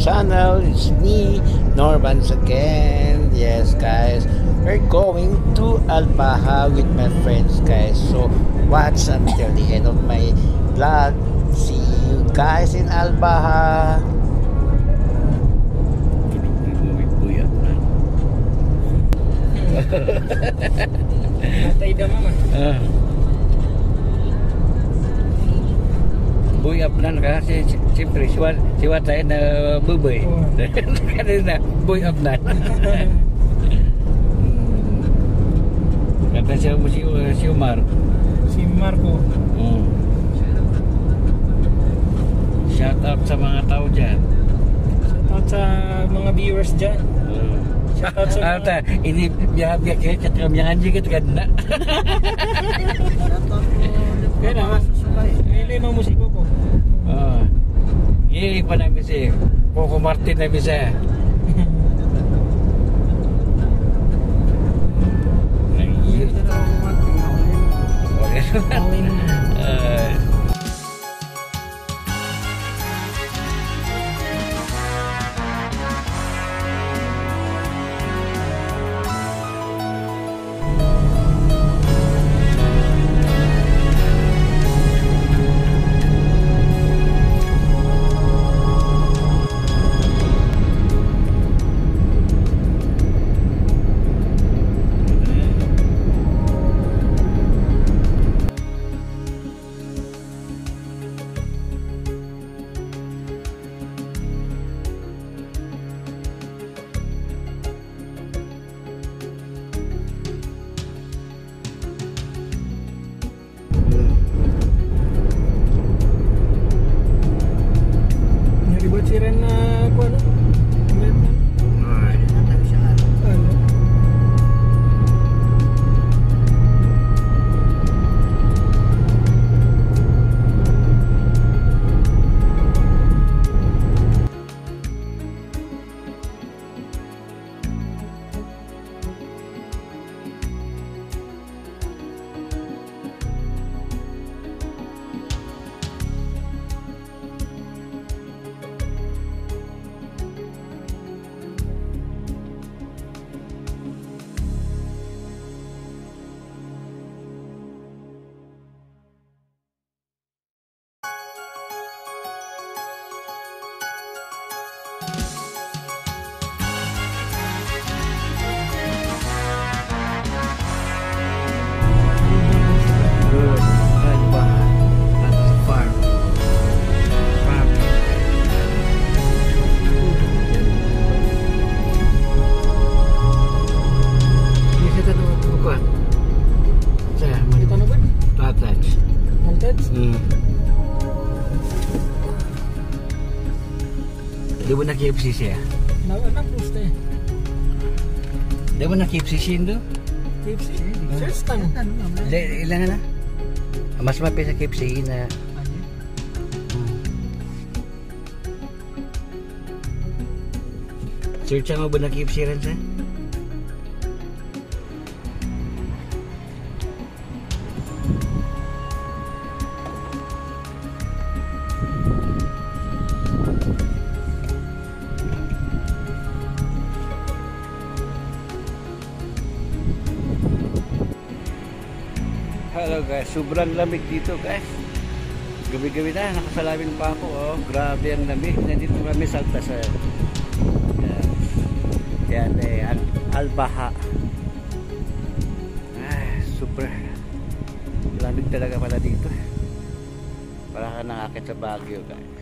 channel. It's me, Norman again. Yes, guys. We're going to Albaha with my friends, guys. So, watch until the end of my vlog. See you guys in Albaha. Matay daw mama. Ah. ya plan kah si si peristiwa si watay na buboy. Kada na boy up. Kata siya si, si Umar. Si Marco. Hmm. Shout out sa mga tao dyan. Shout out sa mga viewers dyan. Hmm. Shout out ini biar biar kayak ketemu yang anjing gitu kan. Kenapa? Ini mau musiko Y pa namin si Koko Martin Koko Martin Koko Martin KFC siya? Nawa na post eh. Di ba na KFC siya tu? KFC? First time. Ilan na? Mas mapit sa KFC na Search mo ba na KFC rin sa? Guys, sobrang lamig dito guys. Gabi-gabi na, nakasalamin pa ako. Oh, grabe ang lamig. Nandito kami sa Altasar. Yan. Yan eh, Al Albaha. Ah, super. Lamig talaga pala dito. Para ka nakakit sa Baguio guys.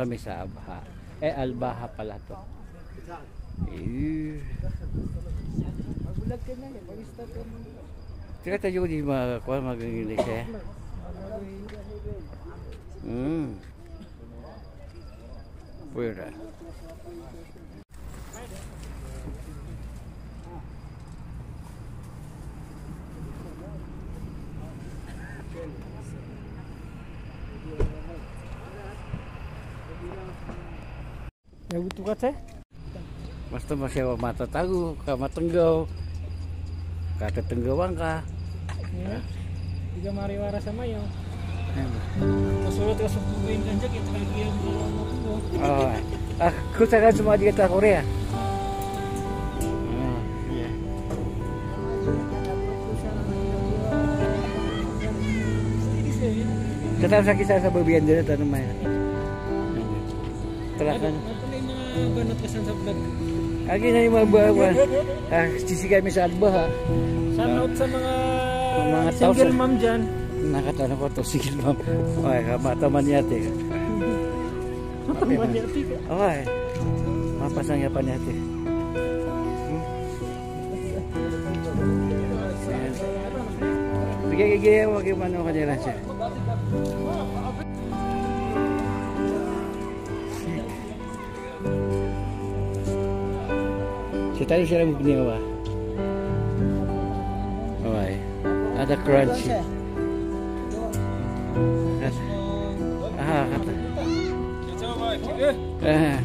Kami sa Abha. Eh, Albaha pala to. Eh. Magulag ka na eh. Mag-start ka mo. Tira tayo di makakuha mag-English eh. Hmm. Pwera. ya butuh kat saya mas tu masih mata tahu kama tenggau. Kata tenggau bangka. Ya. Mari waras sama yo. Masulut ka sukuin kan jak itu lagi yang belum Oh. Eh. Ah, Aku cakap semua di kata Korea. Tetap sakit saya sampai biar tanam tanaman. Terakhir. Ano banat kasan sa vlog? Lagi na yung mga bawa. Ah, sisi kami sa Alba ha. Shout out sa mga, Mga single mom dyan. Nakatanong ko to sige ma'am. Ay, mata man yate. Manyati ka. Ay. Mapasang yapan yate. Sige, wag yung ano kanila siya. Si tayo siya lang ginawa. Okay. Ada crunchy. Ah, kata. Ah.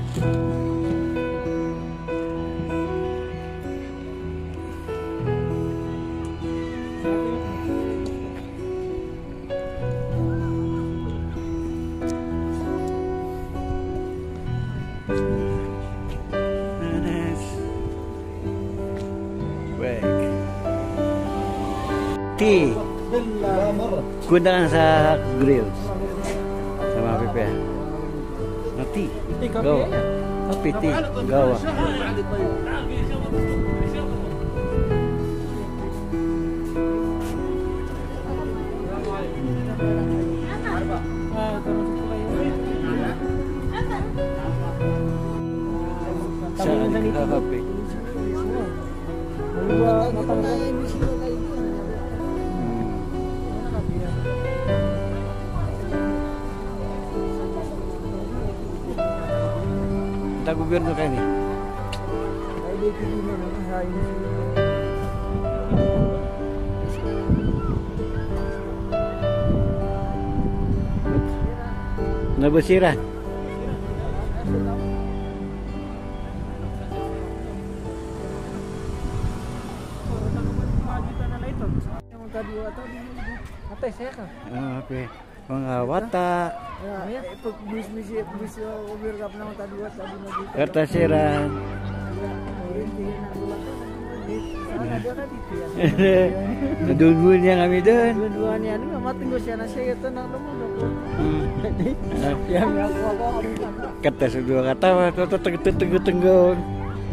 Kundangan sa grills. Pepe. Nanti. Eh, kape Gawa. Kape, tea. Gawa. Sa Tangan na nito. kape. Wala gobyerno Gubernur ini. Nabusira. Tadi atau di atas kan? Oh, Oke. Okay. Pengawata. Ya, bismisi dua kami dan. Duluan yang ini siapa itu. Kata dua kata waktu itu tenggu tenggu tenggu.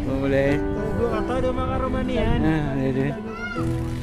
Boleh. Dua kata udah makan Romania. Ah, ini. Iya, iya.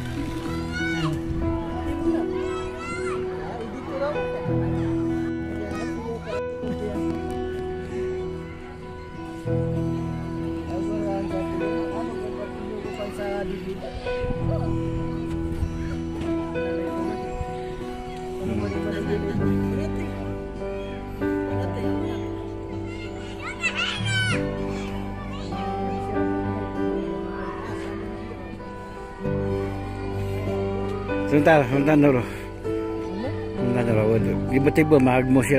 Sebentar, sebentar dulu. Sebentar dulu. Tiba-tiba mahag mau si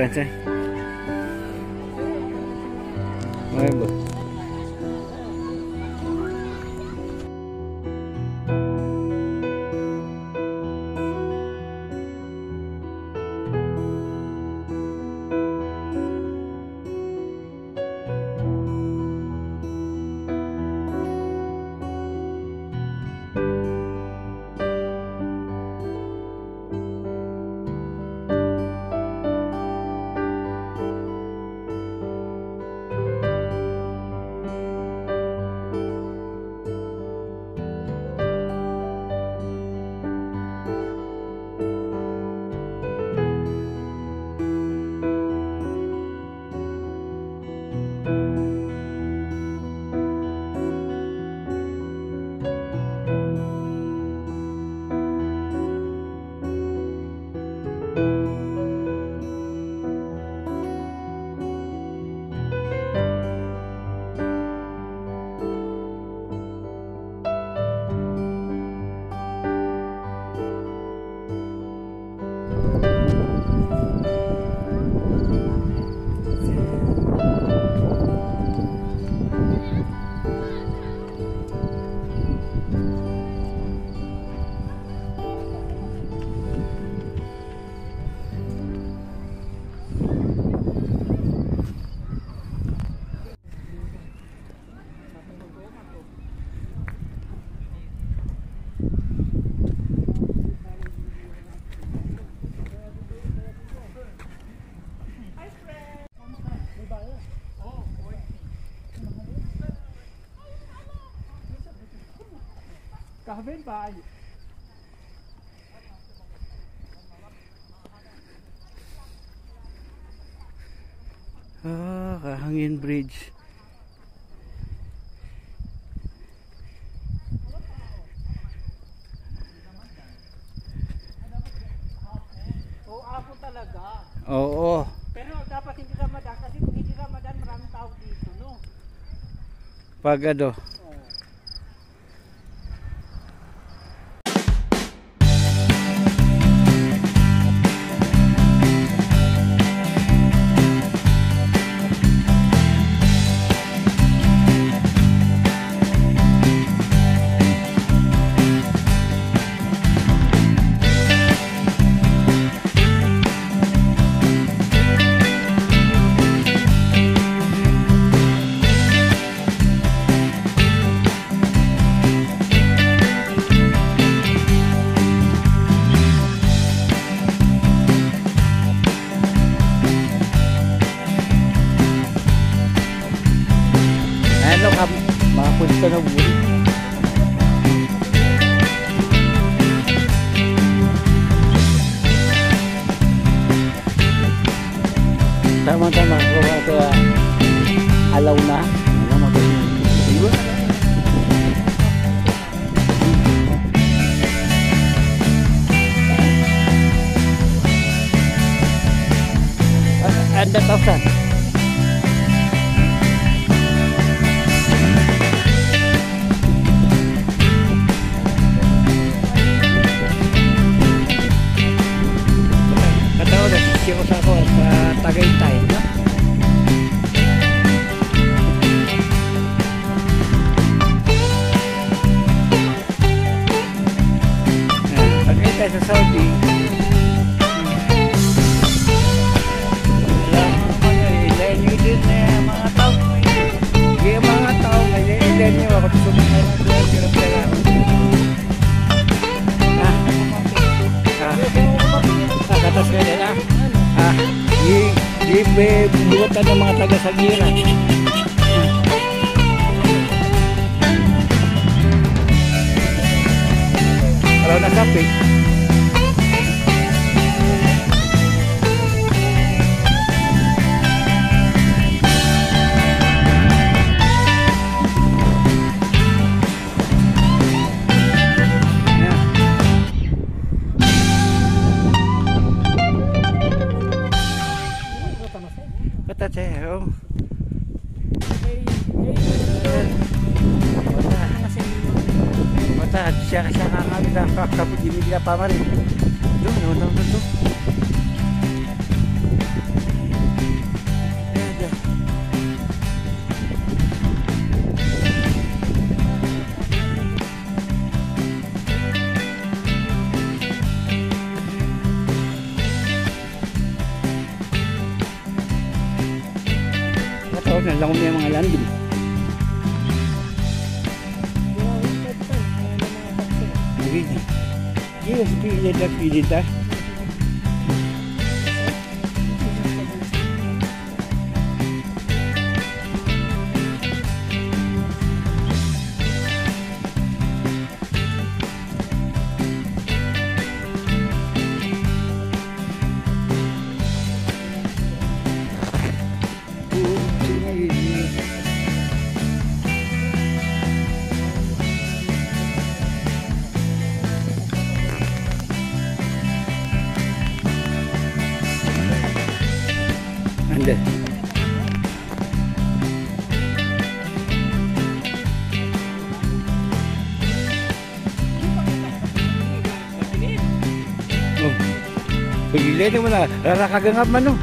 Kahapin pa. Ah, Kahangin Bridge. Talaga. Oo. Pero dapat hindi Ramadan kasi kung hindi Ramadan maraming tao dito, no? Pag. Ano Katas ka din ah. Di, di be, buwatan ng mga taga-sagiran. Araw na kape. tayo. Mata, siya siya nga nga, kapag tidak nila pamarin. Doon, doon, doon. Andri. Dirinya. Dia ini dia tapi dia Pagilin mo na, rarakagangap man no.